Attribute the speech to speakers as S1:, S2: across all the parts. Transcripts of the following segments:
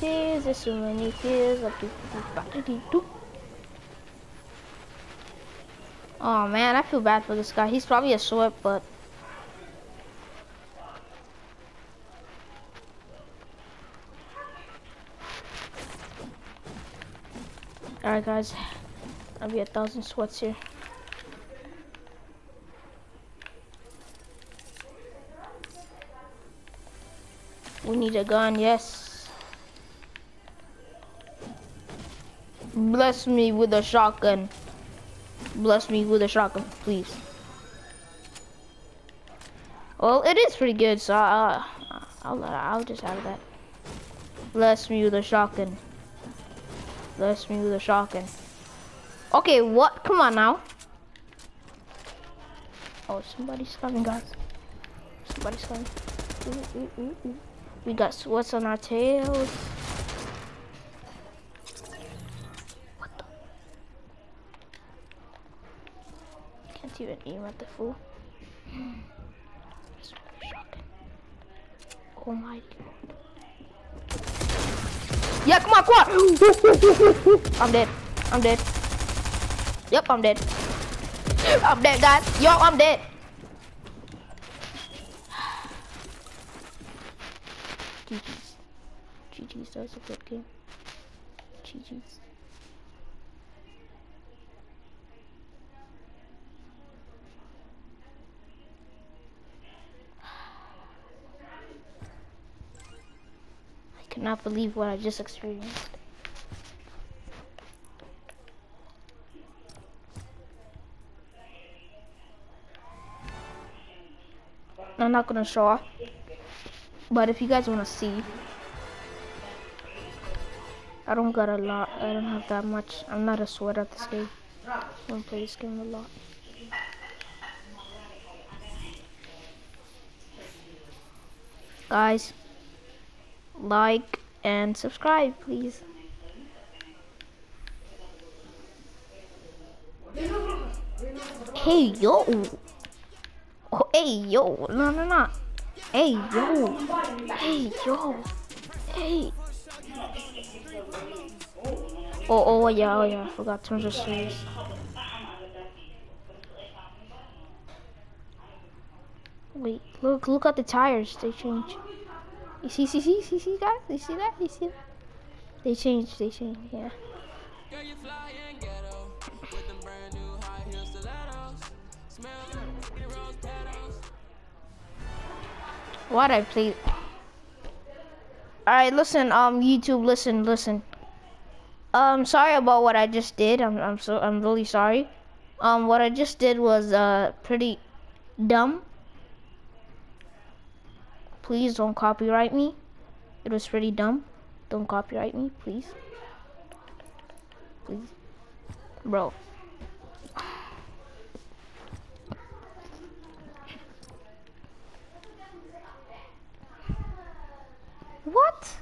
S1: there's so many. Oh man, I feel bad for this guy. He's probably a short, but Alright guys, I'll be a thousand sweats here. We need a gun, yes. Bless me with a shotgun. Bless me with a shotgun, please. Well, it is pretty good, so uh, I'll, I'll, I'll just have that. Bless me with a shotgun. Bless me with a shotgun. Okay, what? Come on now. Oh, somebody's coming, guys. Somebody's coming. Ooh, ooh, ooh. We got sweats on our tails. Can't even aim at the fool. Oh my god. Yeah, come on, come on. I'm dead. I'm dead. Yep, I'm dead. I'm dead, guys. Yo, I'm dead. GG's. GG's, that was a good game. GG's. Cannot believe what I just experienced. I'm not gonna show off. But if you guys want to see, I don't got a lot. I don't have that much. I'm not a sweat at this game. I don't play this game a lot. Guys, like and subscribe, please. Hey, yo. Oh, hey, yo. No, no, no. Hey, yo. Hey, yo. Hey. Oh, oh, oh yeah, oh, yeah. I forgot terms of service. Wait, look, look at the tires. They change. You see, see, see, see, see, guys? You see that? You see that? They change, they change, yeah. What I play? Alright, listen, um, YouTube, listen, listen. Um, sorry about what I just did. I'm, I'm so, I'm really sorry. Um, what I just did was, uh, pretty dumb. Please don't copyright me. It was pretty dumb. Don't copyright me, please. Please. Bro. What?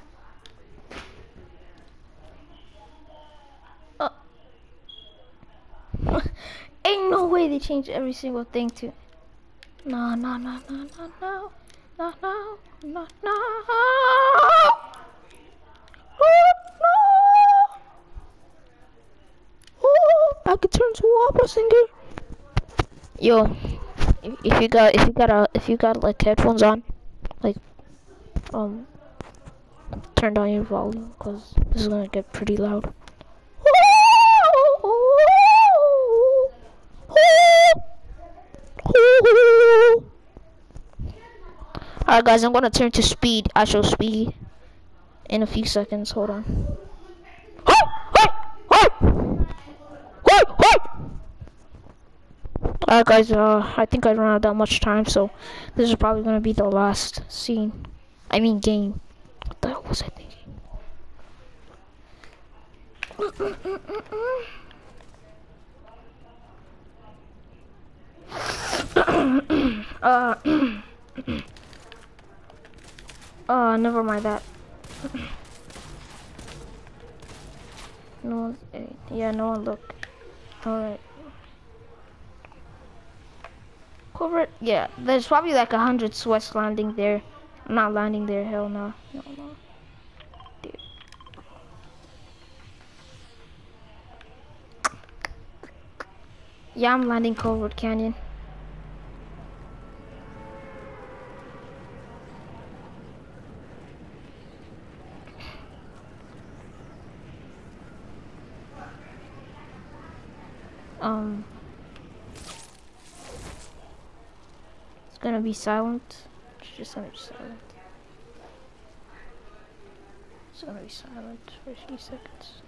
S1: Uh, ain't no way they changed every single thing to. No, no, no, no, no, no, no, no, no, no. I could turn to a opera singer. Yo, if, you got if you got a if you got like headphones on, like um turn down your volume because this is gonna get pretty loud. Alright guys, I'm gonna turn to speed, actual speed in a few seconds. Hold on. Alright guys, uh, I think I don't have that much time, so this is probably gonna be the last scene. I mean game. What the hell was I thinking? uh, Oh, never mind that. no one. Eh, yeah, no one looked. All right. Corporate. Yeah, there's probably like a hundred Swiss landing there. I'm not landing there. Hell no. No, no. Dude. Yeah, I'm landing Culvert Canyon. Be silent. It's just gonna be silent. It's gonna be silent for a few seconds.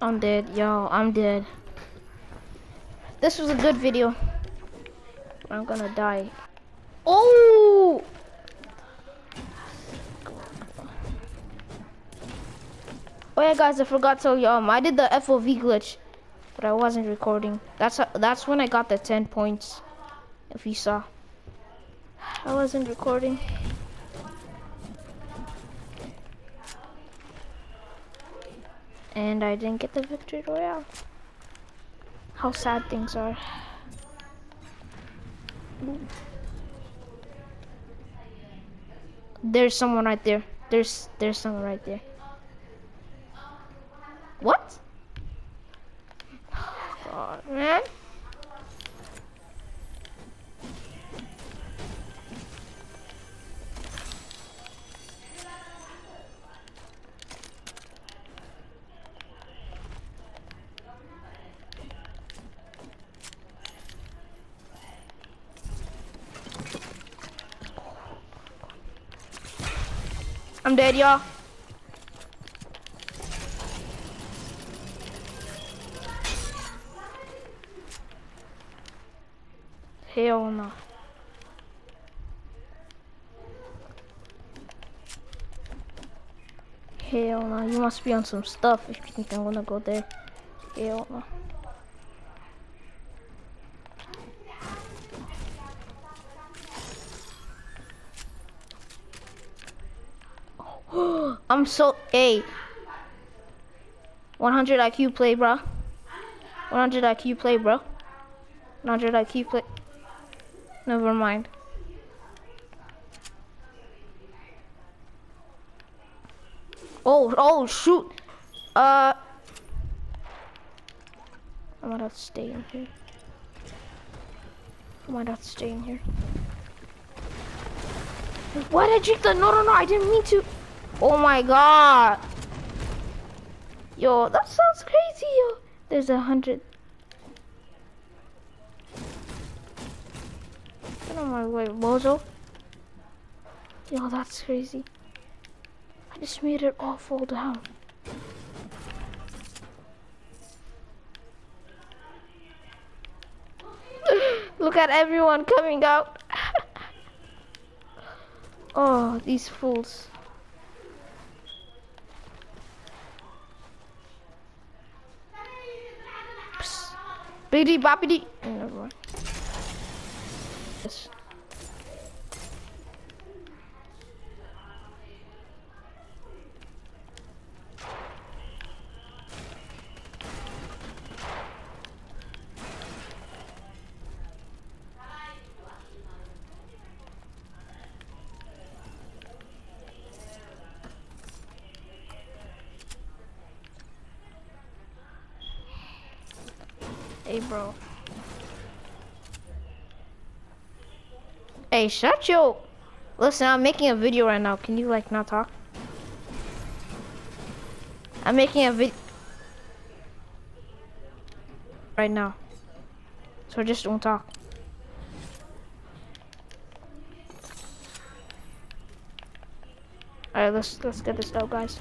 S1: I'm dead, y'all. I'm dead. This was a good video. I'm gonna die. Oh! Oh yeah, guys, I forgot to tell you, um, I did the FOV glitch, but I wasn't recording. That's that's when I got the 10 points, if you saw. I wasn't recording. And I didn't get the victory royale. How sad things are. There's someone right there. There's there's someone right there. What? God, man. I'm dead, y'all. Hell no. Hell no. You must be on some stuff if you think I'm gonna go there. Hell no. I'm so a 100 IQ play, bro. 100 IQ play, bro. 100 IQ play. Never mind. Oh, oh, shoot. Uh, I might have to stay in here. I might have to stay in here. Why did I drink the? No, no, no. I didn't mean to. Oh my god. Yo, that sounds crazy, yo. There's a hundred. Get on my way, bozo. Yo, that's crazy. I just made it all fall down. Look at everyone coming out. oh, these fools. Biggity boppity. Never mind. Yes. Hey, bro. Hey, shut your... Listen, I'm making a video right now. Can you, like, not talk? I'm making a video... Right now. So just don't talk. Alright, let's let's get this out, guys.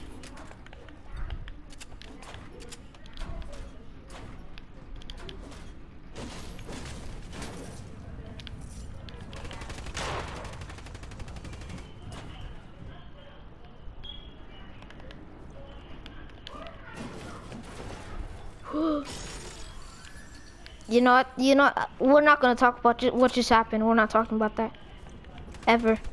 S1: you know what? You know? We're not gonna talk about what just happened. We're not talking about that ever.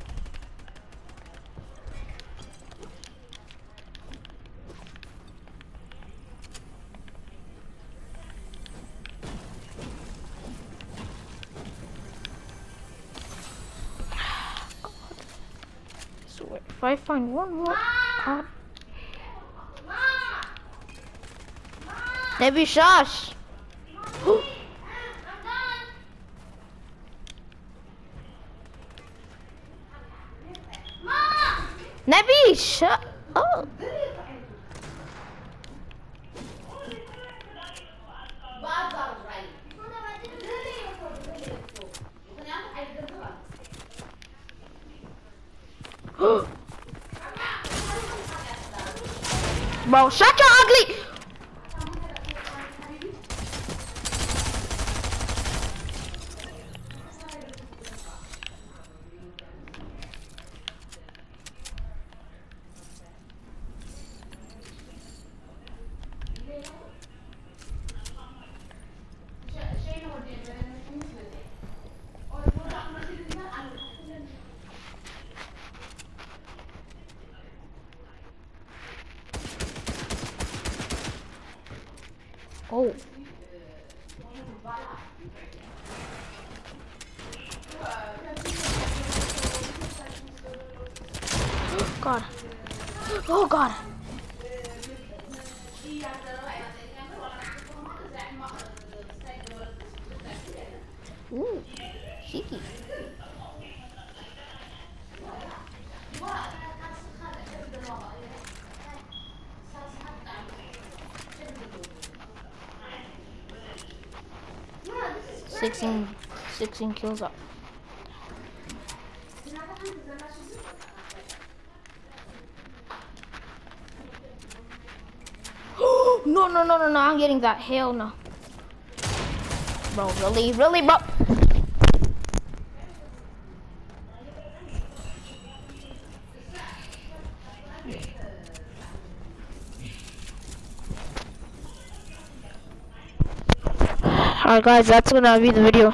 S1: If I find one more. Ah! Cop. Maybe shush. Nebby, shut up. Bro, shut your ugly. Oh. God. Oh God. Ooh, cheeky. Sixteen, sixteen kills up. no, no, no, no, no! I'm getting that. Hell no. Bro, really, really, bro. Alright guys, that's gonna be the video.